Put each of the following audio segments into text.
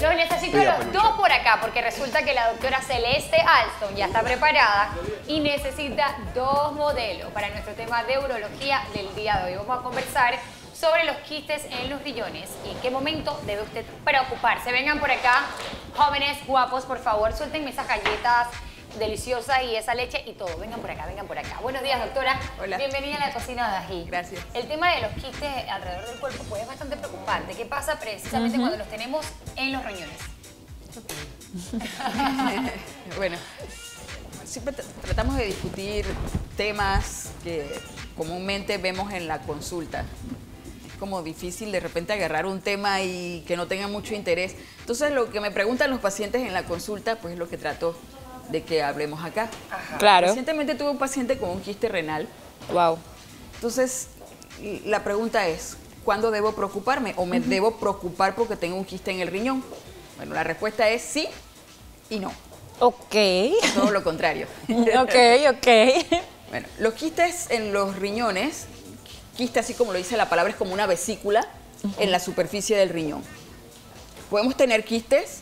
Los necesito los peluche. dos por acá porque resulta que la doctora Celeste Alston ya está preparada y necesita dos modelos para nuestro tema de urología del día de hoy. Vamos a conversar sobre los quistes en los riñones y en qué momento debe usted preocuparse. Vengan por acá, jóvenes guapos, por favor, suéltenme esas galletas deliciosas y esa leche y todo. Vengan por acá, vengan por acá. Buenos días, doctora. Hola. Bienvenida a la cocina de Ají. Gracias. El tema de los quistes alrededor del cuerpo pues, es bastante preocupante. ¿Qué pasa precisamente cuando los tenemos en los riñones? bueno, siempre tra- tratamos de discutir temas que comúnmente vemos en la consulta. Es como difícil de repente agarrar un tema y que no tenga mucho interés. Entonces, lo que me preguntan los pacientes en la consulta, pues es lo que trato de que hablemos acá. Claro. Recientemente tuve un paciente con un quiste renal. Wow. Entonces, la pregunta es, ¿cuándo debo preocuparme? ¿O me debo preocupar porque tengo un quiste en el riñón? Bueno, la respuesta es sí y no. Ok. Todo lo contrario. ok, ok. Bueno, los quistes en los riñones, quiste así como lo dice la palabra, es como una vesícula en la superficie del riñón. Podemos tener quistes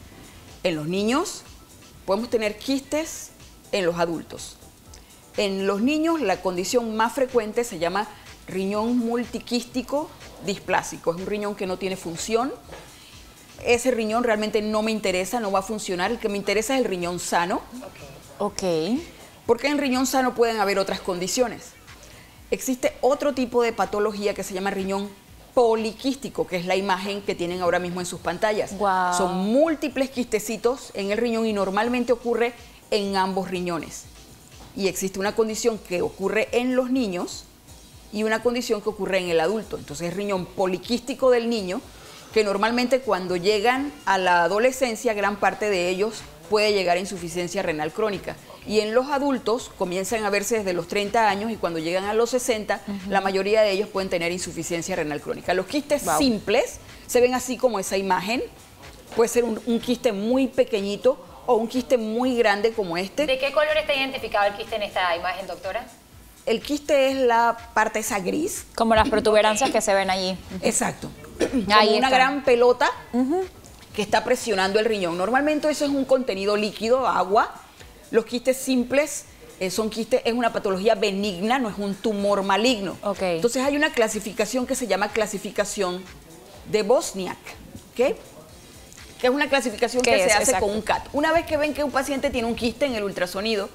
en los niños, podemos tener quistes en los adultos. En los niños la condición más frecuente se llama riñón multiquístico displásico. Es un riñón que no tiene función. Ese riñón realmente no me interesa, no va a funcionar. El que me interesa es el riñón sano. Ok. Porque en riñón sano pueden haber otras condiciones. Existe otro tipo de patología que se llama riñón poliquístico, que es la imagen que tienen ahora mismo en sus pantallas. Son múltiples quistecitos en el riñón y normalmente ocurre en ambos riñones. Y existe una condición que ocurre en los niños y una condición que ocurre en el adulto. Entonces, riñón poliquístico del niño, que normalmente cuando llegan a la adolescencia, gran parte de ellos puede llegar a insuficiencia renal crónica. Y en los adultos comienzan a verse desde los 30 años y cuando llegan a los 60, la mayoría de ellos pueden tener insuficiencia renal crónica. Los quistes Wow. simples se ven así como esa imagen. Puede ser un, un quiste muy pequeñito o un quiste muy grande como este. ¿De qué color está identificado el quiste en esta imagen, doctora? El quiste es la parte esa gris. Como las protuberancias que se ven allí. Exacto. Ahí Como una gran pelota que está presionando el riñón. Normalmente eso es un contenido líquido, agua. Los quistes simples eh, son quistes, es una patología benigna, no es un tumor maligno. Ok. Entonces hay una clasificación que se llama clasificación de Bosniak, ¿ok? Que es una clasificación ¿Qué que es? se hace Exacto. con un CAT. Una vez que ven que un paciente tiene un quiste en el ultrasonido,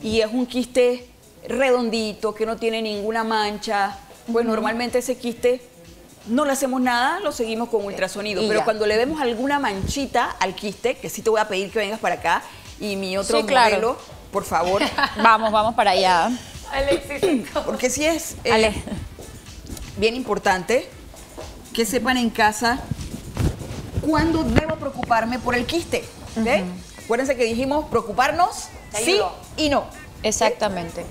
y es un quiste redondito, que no tiene ninguna mancha, pues normalmente ese quiste no le hacemos nada, lo seguimos con ultrasonido. Y Pero ya. cuando le vemos alguna manchita al quiste, que sí te voy a pedir que vengas para acá, y mi otro Sí, claro. modelo, por favor, Vamos, vamos para allá. Alexis. porque sí es eh, Ale. bien importante que sepan en casa cuándo debo preocuparme por el quiste. ¿ok? Acuérdense que dijimos preocuparnos sí y no. Exactamente.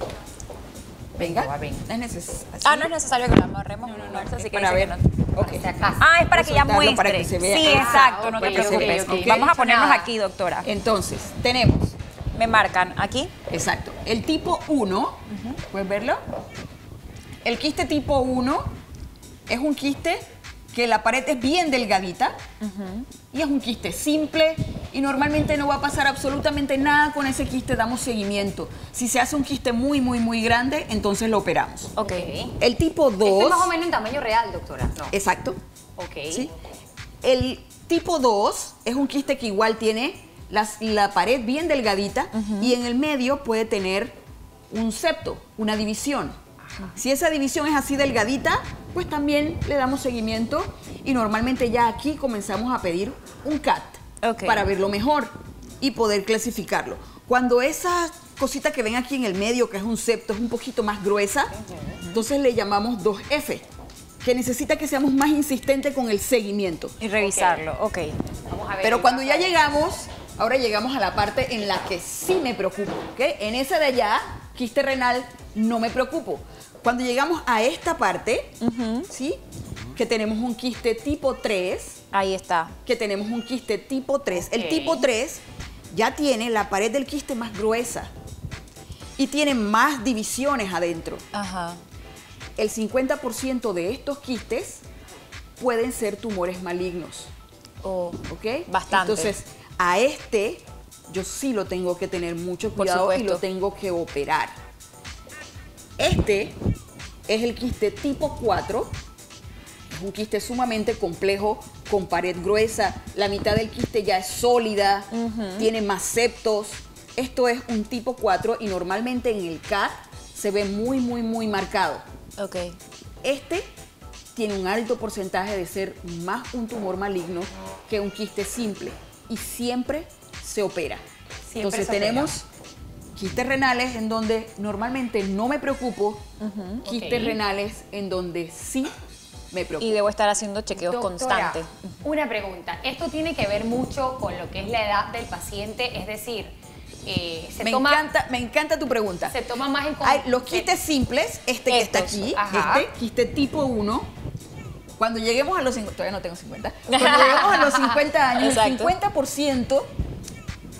Venga, Venga, ven. no es necesario. Ah, no es necesario que lo amarremos. No, no, así que ver. que no. Ok. Por si acaso. Ah, es para que ya muestre. para que se vea. Sí, Ah, exacto, no ok, te preocupes. Vamos a ponernos Nada. aquí, doctora. Entonces, tenemos, Me marcan aquí. exacto, el tipo 1, ¿puedes verlo? El quiste tipo 1 es un quiste que la pared es bien delgadita y es un quiste simple y normalmente no va a pasar absolutamente nada con ese quiste, damos seguimiento. Si se hace un quiste muy, muy, muy grande, entonces lo operamos. Ok. El tipo 2... Este es más o menos en tamaño real, doctora. No. Exacto. Ok. ¿sí? El tipo 2 es un quiste que igual tiene las- la pared bien delgadita y en el medio puede tener un septo, una división. Si esa división es así delgadita, pues también le damos seguimiento y normalmente ya aquí comenzamos a pedir un CAT Ok. para verlo mejor y poder clasificarlo. Cuando esa cosita que ven aquí en el medio, que es un septo, es un poquito más gruesa, entonces le llamamos 2F, que necesita que seamos más insistentes con el seguimiento. Y revisarlo. Ok. Vamos a ver. Pero cuando ya llegamos, ahora llegamos a la parte en la que sí me preocupo, ¿ok? En esa de allá, quiste renal, no me preocupo. Cuando llegamos a esta parte, ¿sí? Que tenemos un quiste tipo 3, Ahí está. que tenemos un quiste tipo 3. El tipo 3 ya tiene la pared del quiste más gruesa y tiene más divisiones adentro. Ajá. El 50% de estos quistes pueden ser tumores malignos. Oh, ¿ok? bastante. Entonces, a este yo sí lo tengo que tener mucho cuidado y lo tengo que operar. Este es el quiste tipo 4. Un quiste sumamente complejo, con pared gruesa. La mitad del quiste ya es sólida, tiene más septos. Esto es un tipo 4 y normalmente en el CAT se ve muy, muy, muy marcado. Ok. Este tiene un alto porcentaje de ser más un tumor maligno que un quiste simple y siempre se opera. Siempre Entonces se opera. tenemos quistes renales en donde normalmente no me preocupo, quistes renales en donde sí me. Y debo estar haciendo chequeos Doctora, constantes. Una pregunta. Esto tiene que ver mucho con lo que es la edad del paciente, es decir, eh, se me, toma encanta, me encanta tu pregunta. se toma más en Hay cuenta los quistes simples, este que está aquí, ajá. este quiste tipo 1. Cuando lleguemos a los 50, todavía no tengo 50. Cuando lleguemos a los 50 años, Exacto. el 50%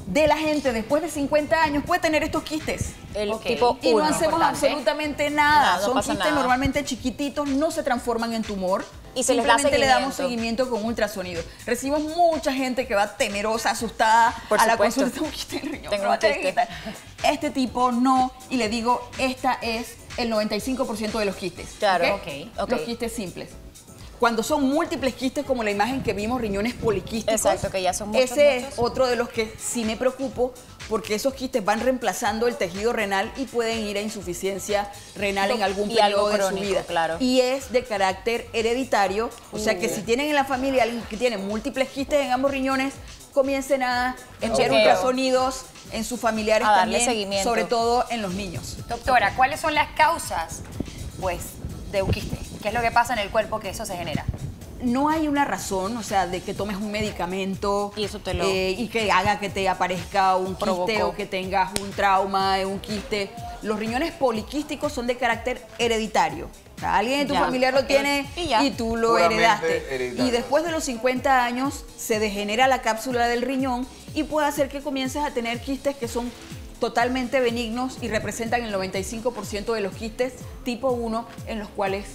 de la gente después de 50 años puede tener estos quistes. El Ok. tipo Y no 1. hacemos importante. absolutamente nada. Nada, no Son quistes nada. normalmente chiquititos, no se transforman en tumor. Y se les da Simplemente le damos seguimiento. con ultrasonido. Recibimos mucha gente que va temerosa, asustada Por a la consulta. Tengo un quiste en el riñón, Tengo un quiste. Este tipo no. Y le digo, esta es el 95% de los quistes. Claro, ¿ok? ok, ok. Los quistes simples. Cuando son múltiples quistes, como la imagen que vimos, riñones poliquísticos. Exacto, que ya son muchos, Ese muchos. es otro de los que sí me preocupo, porque esos quistes van reemplazando el tejido renal y pueden ir a insuficiencia renal en algún Y periodo de su vida. claro. Y es de carácter hereditario, o sea que si tienen en la familia alguien que tiene múltiples quistes en ambos riñones, comiencen a chequeo. ultrasonidos en sus familiares A darle también, seguimiento. sobre todo en los niños. Doctora, ¿cuáles son las causas, pues, de un quiste? ¿Qué es lo que pasa en el cuerpo que eso se genera? no hay una razón, o sea, de que tomes un medicamento Y eso te lo- eh, y que haga que te aparezca un quiste o que tengas un trauma, un quiste. Los riñones poliquísticos son de carácter hereditario. O sea, alguien en tu Ya, familiar lo tiene Y ya. tú lo Puramente heredaste. hereditario. Y después de los 50 años se degenera la cápsula del riñón y puede hacer que comiences a tener quistes que son totalmente benignos y representan el 95% de los quistes tipo 1 en los cuales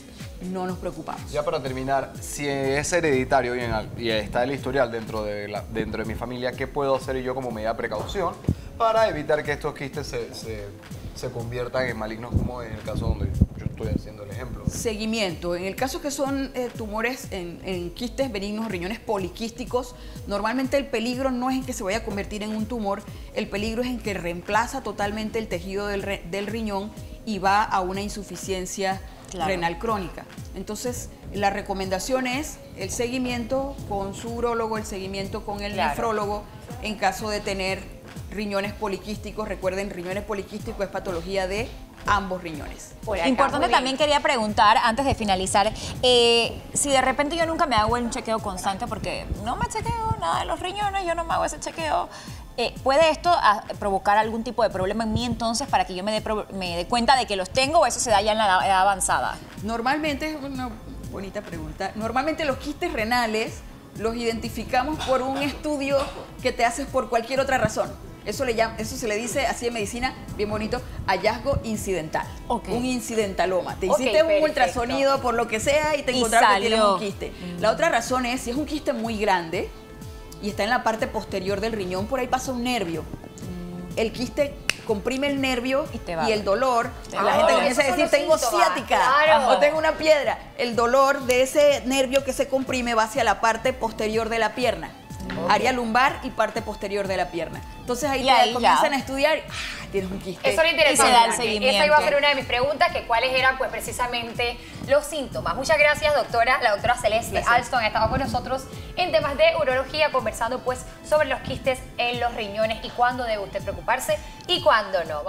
no nos preocupamos. Ya para terminar, si es hereditario y, está el historial dentro de, la- dentro de mi familia, ¿qué puedo hacer yo como medida de precaución para evitar que estos quistes se, se- se conviertan en malignos como en el caso donde yo estoy haciendo el ejemplo? Seguimiento. En el caso que son eh, tumores en, en quistes benignos, riñones poliquísticos, normalmente el peligro no es en que se vaya a convertir en un tumor, el peligro es en que reemplaza totalmente el tejido del, del riñón y va a una insuficiencia Claro. renal crónica. Entonces, la recomendación es el seguimiento con su urólogo, el seguimiento con el Claro. nefrólogo en caso de tener riñones poliquísticos. Recuerden, riñones poliquísticos es patología de ambos riñones. Acá, Importante también quería preguntar, antes de finalizar, eh, si de repente yo nunca me hago un chequeo constante porque no me chequeo nada de los riñones, yo no me hago ese chequeo, eh, ¿puede esto ah, provocar algún tipo de problema en mí entonces para que yo me dé, pro- me dé cuenta de que los tengo o eso se da ya en la edad- avanzada? Normalmente, es una bonita pregunta, normalmente los quistes renales los identificamos por un estudio que te haces por cualquier otra razón. Eso, le llama, eso se le dice así en medicina, bien bonito, hallazgo incidental. Un incidentaloma. Te hiciste un perfecto. ultrasonido por lo que sea y te encontraron que tienes un quiste. La otra razón es, si es un quiste muy grande y está en la parte posterior del riñón, por ahí pasa un nervio. El quiste comprime el nervio Y y, te va. el dolor. Te la va. gente comienza a decir, tengo síntomas, ciática claro. o tengo una piedra. El dolor de ese nervio que se comprime va hacia la parte posterior de la pierna. Área lumbar y parte posterior de la pierna. Entonces ahí, ya. comienzan a estudiar ¡ah! tienes un quiste. Eso era interesante. Y se da el porque seguimiento. Esa iba a ser una de mis preguntas, que cuáles eran pues precisamente los síntomas. Muchas gracias, doctora. La doctora Celeste Gracias. Alston ha estado con nosotros en temas de urología, conversando pues sobre los quistes en los riñones y cuándo debe usted preocuparse y cuándo no.